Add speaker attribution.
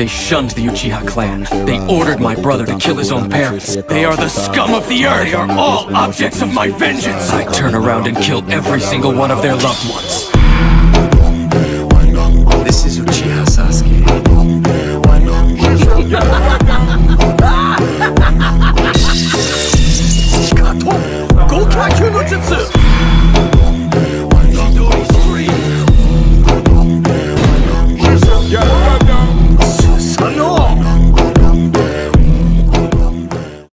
Speaker 1: They shunned the Uchiha clan. They ordered my brother to kill his own parents. They are the scum of the earth. They are all objects of my vengeance. I turn around and kill every single one of their loved ones. This is Uchiha Sasuke. Go catch your